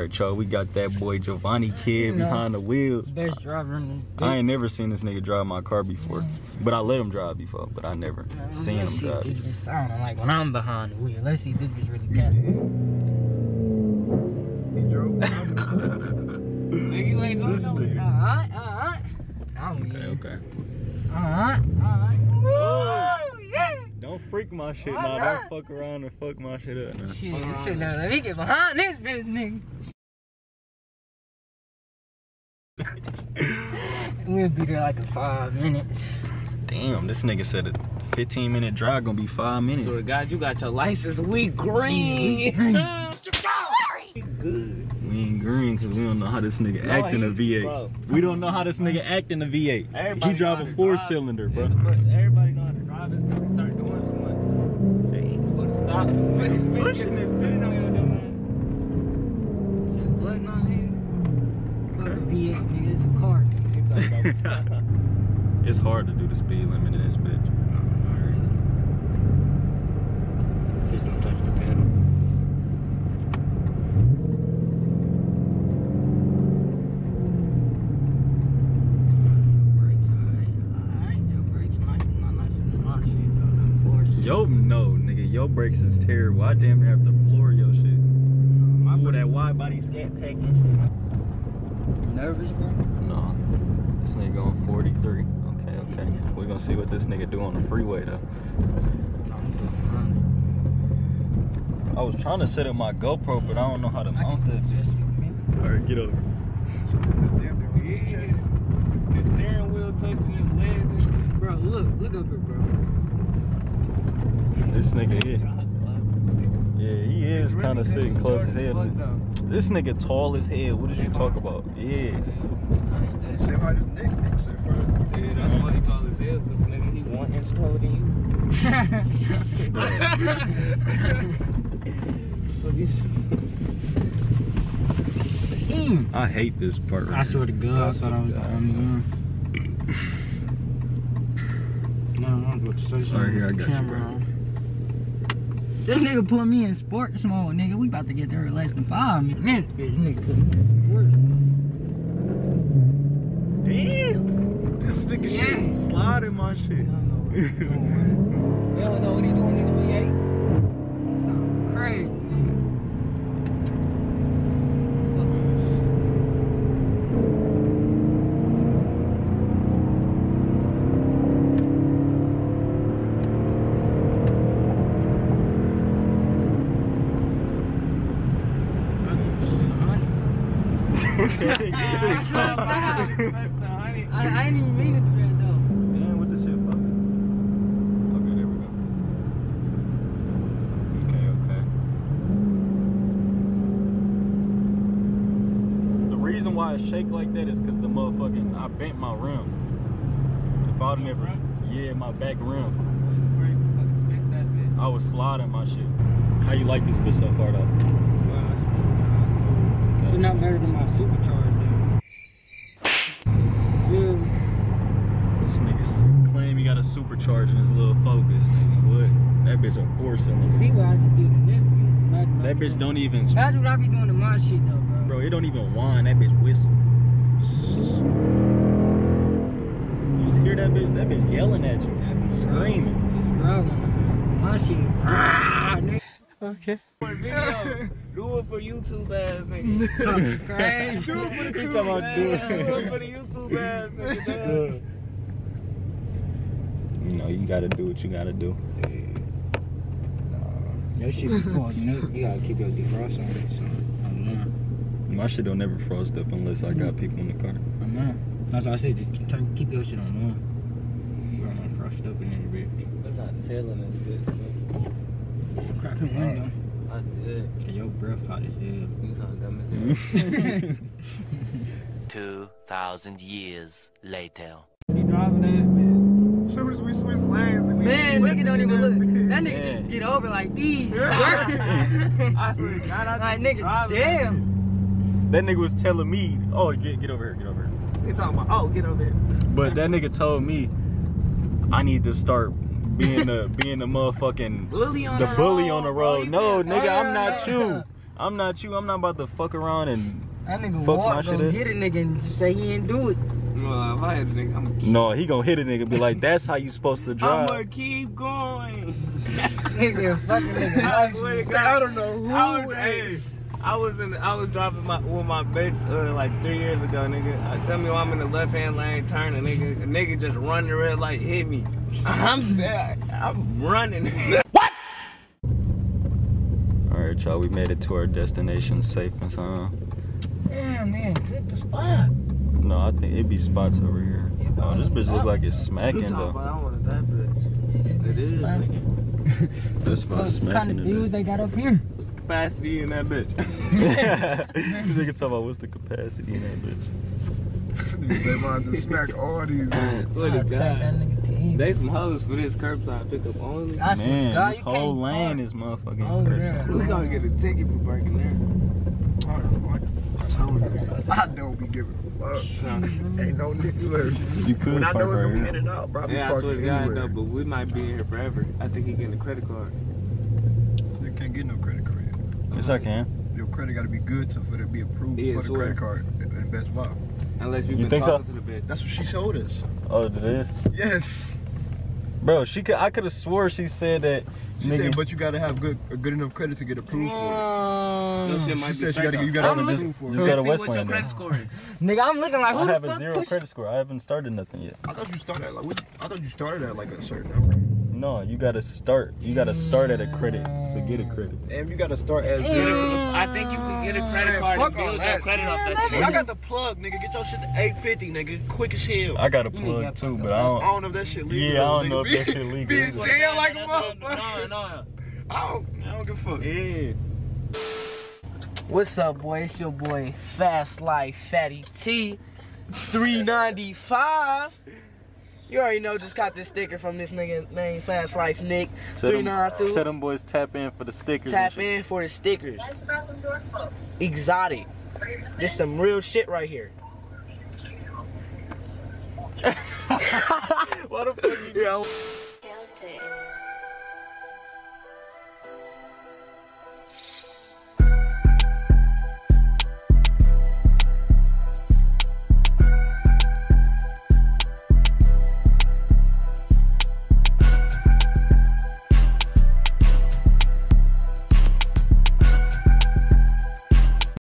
right, y'all. We got that boy Giovanni Kid No. behind the wheel. Best driver in the I ain't never seen this nigga drive my car before, but I let him drive before, but I never Man, seen him see drive. if this bitch sounding like when I'm behind the wheel. Let's see if this bitch really capping. He drove. Nigga, you ain't going This nowhere. nigga. Alright, alright. I'm Okay, in. okay. Alright, alright. Oh. Yeah. Don't freak my shit Why now. Don't fuck around and fuck my shit up now. Shit, shit, now let me get behind this bitch, nigga. We'll be there like in five minutes. Damn, this nigga said a 15 minute drive gonna be five minutes. So God, you got your license. We green. Good. We ain't green because we don't know how this nigga No, act in a he- V8. bro. We don't know how this nigga act in a V8. Everybody he drive a four drive. cylinder, bro. It's- but Everybody know how to drive until they start doing too much. They But it's pushing on your blood on here. Fuck a V8, nigga. It's a car. it's hard to do the speed limit in this bitch. Just don't touch the pedal. Brakes, alright, alright. Your brakes nice, not nicer than our shit, though. Them forces. Yo, no, nigga, your brakes is terrible. I damn near have to floor your shit. My Ooh, brakes- that wide body scat pack and shit. Nervous, bro? No, this nigga going 43. Okay, okay. We're gonna see what this nigga do on the freeway though. I was trying to set up my GoPro, but I don't know how to mount it. Alright, get over. Yeah. His steering wheel touching his legs and shit. Bro, look, look up here, bro. This nigga is. Yeah, he is kind of sitting close as hell. This nigga tall as hell. What did you talk about? Yeah. Say why this Nick Nick said first. Yeah, that's why he tall as hell, cause nigga, he one inch taller than. I hate this part right I swear to God, I thought I was the only one. No, I'm about to say Sorry, here, I got you, camera bro. on. This nigga put me in sports mode, nigga. We about to get there in less than five minutes. Bitch, nigga put me in sports. Damn. This nigga Yeah. shit sliding my shit. He don't know what he doing That's not bad. That's the. I, I didn't even mean to do that though. Damn, what this shit fucking? Okay, there we go. Okay, okay. The reason why it shake like that is because the motherfucking I bent my rim. If I'd never, yeah, my back rim. Fix that bitch. I was sliding my shit. How you like this bitch so far though? Not better than my supercharged though. Yeah. This nigga claim he got a supercharge in his little Focus. Nigga, what? That bitch a four cylinder. See what I just did in this bitch. That bitch don't even, That's what I be doing in my shit though, bro. bro. It don't even whine. That bitch whistle. You hear that bitch? That bitch yelling at you, screaming. It's. My shit. Ah, Nigga. Okay. For video. Do it for YouTube ass nigga. Crazy. Do it for the YouTube ass. do Do it. it for the YouTube ass nigga. You know, you gotta do what you gotta do. That shit be fogging up. You gotta keep your defrost on it. So I'm not. My shit don't ever frost up unless I got people in the car. I'm not. That's why I said just keep, turn, keep your shit on one. You don't want to frost up in any bitch. That's not telling us good. Crack the window. I did. Cause your breath hot as hell. You sound dumb as hell. 2,000 years later. He driving that bitch. As soon as we switch lanes, we Man, nigga don't even look. That nigga Yeah. just get over like these. I swear to God, I like nigga, driving damn. that nigga was telling me, oh, get get over here, get over here. He talking about, oh, get over here. But that nigga told me I need to start being the being the motherfucking Bully on the the bully road, on the road. You No, nigga, I'm not that. you. I'm not you. I'm not about to fuck around and. That nigga Fuck my shit up. hit a nigga and just say he didn't do it. Well, if I had a nigga, I'm No, he gonna hit a nigga. Be like, that's how you supposed to drive. I'ma keep going. Nigga, fucking nigga. I swear to Say, God. I don't know who. I was, hey. Hey, I was in, I was driving my with my bitch uh, like three years ago, nigga. I tell me why I'm in the left hand lane, turn a nigga, a nigga just run the red light, hit me. I'm there, I'm running. What? All right, y'all. We made it to our destination safe and sound. Damn, man, hit the spot. No, I think it'd be spots over here. Oh, this bitch look like it's smacking You talking though. about I wanted that bitch. It is, nigga. This spot What kind of views they got up here? What's the capacity in that bitch? This nigga talking about what's the capacity in that bitch. they about to smack all these. Swear to I'd take that God. They some hoes for this curbside pickup only. I swear Man, God, this whole lane park is motherfucking over curbside. there. We gonna get a ticket for breaking there. I don't be giving a fuck. Ain't no nigga left. You could When I park know it's right gonna be in here. and out, bro, I be Yeah, I swear to God, anywhere. though, but we might be in here forever. I think he getting a credit card. They can't get no credit card. Yet. Yes, I can. Your credit got to be good to for it to be approved Yeah, for the swear. credit card at at Best Buy. Unless we've You been think so? to the bitch. That's what she showed us. Oh, it is. Yes. Bro, she could. I could have swore she said that. She nigga, said, but you got to have good a good enough credit to get approved for No shit it. might She be said you got to you got I'm to just- approved for just it. got a See what your credit score. Nigga, I'm looking like who I the have a zero pushed- credit score. I haven't started nothing yet. I thought you started like what, I thought you started at like a certain number. No, you gotta start. You gotta start at a credit to get a credit. And you got to start at Get zero. a- I think you can get a credit card fuck and all build that. your credit off that shit. I got the plug, nigga. Get your shit to 850, nigga. Quick as hell. I got a You need plug too, but I I don't. I don't know if that shit legal. Yeah, I don't nigga. know if that shit legal. Be in jail like a That's what- No, motherfucker. no. I don't, I don't give a fuck. Yeah. What's up, boy? It's your boy Fast Life Fatty T, 395. You already know, just got this sticker from this nigga named Fast Life Nick. Tell them, 392. tell them boys tap in for the stickers. Tap and shit. in for the stickers. Exotic. This some real shit right here. Why the fuck you? Yeah, Felt it.